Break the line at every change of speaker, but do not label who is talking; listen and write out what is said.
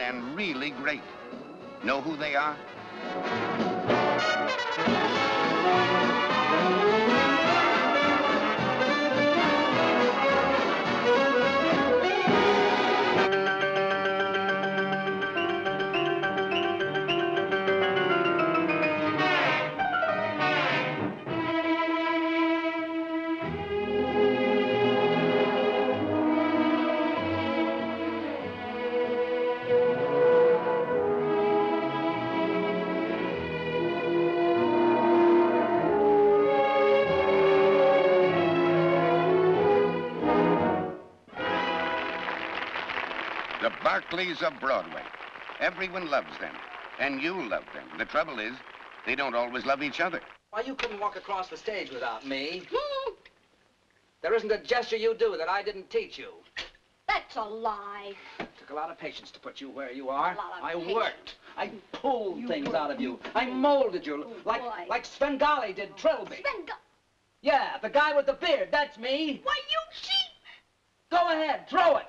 and really great. Know who they are? The Barkleys of Broadway. Everyone loves them. And you love them. The trouble is, they don't always love each other.
Why, you couldn't walk across the stage without me. Hmm? There isn't a gesture you do that I didn't teach you.
That's a lie.
Took a lot of patience to put you where you are.
A lot of
I
patience.
worked. I pulled
You
things
worked.
out of you.
You
I molded you
Oh,
like
boy.
like Svengali did Trilby.
Sven, go.
Yeah, the guy with the beard. That's me.
Why, you sheep!
Go ahead, throw it.